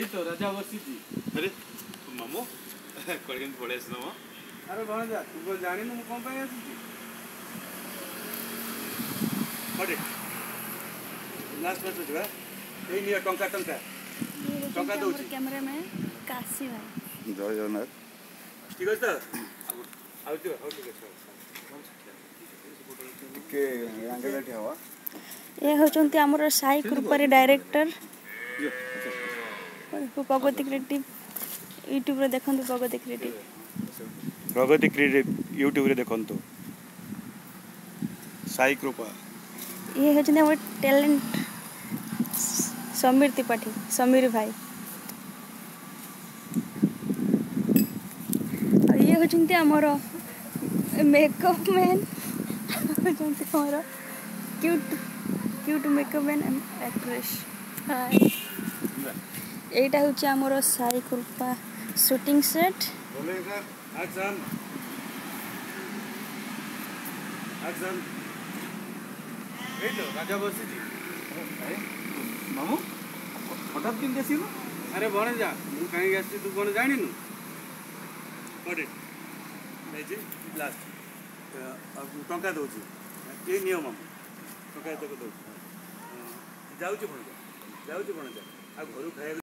এই তো রাজা বসিছি আরে মামু କୁଆଡ଼େ କେମିତି ପଳେଇ ଆସିଲ ମ ଆରେ ଭଣଜା ତୁ କ'ଣ ଜାଣିନୁ ମୁଁ କ'ଣ ପାଇଁ ଆସିଛି ହଟେ ଲାଷ୍ଟ ମ୍ୟାଚ୍ ଯିବା ଏଇ ନିଅ ଟଙ୍କା ଟଙ୍କା ଟଙ୍କା ଦେଉଛି କ୍ୟାମେରାମ୍ୟାନ୍ କାଶୀ ଭାଇ ଜୟ ଜଗନ୍ନାଥ ଠିକ୍ ଅଛି ତ ଆଉ ଯିବ ହଉ ଠିକ୍ ଅଛି ଟିକେ ଆଙ୍ଗେଲାଠି ହବା ଏ ହେଉଛନ୍ତି ଆମର Sai କୃପାରୀ director Pragati creative YouTube देखु Pragati creative Pragati creative YouTube देखु साई कृपा ये हूँ टैलेंट समीर त्रिपाठी समीर भाई makeup man cute cute makeup man actress এইটা হচ্ছে আমার সাই কুলপা শুটিং সেট মামু হঠাৎ কিন্তু আসিল আরে বনে যা ଟଙ୍କା ଦେଉଛି ଯାଉଛି ଯାଉଛି ଆଉ ଘରୁ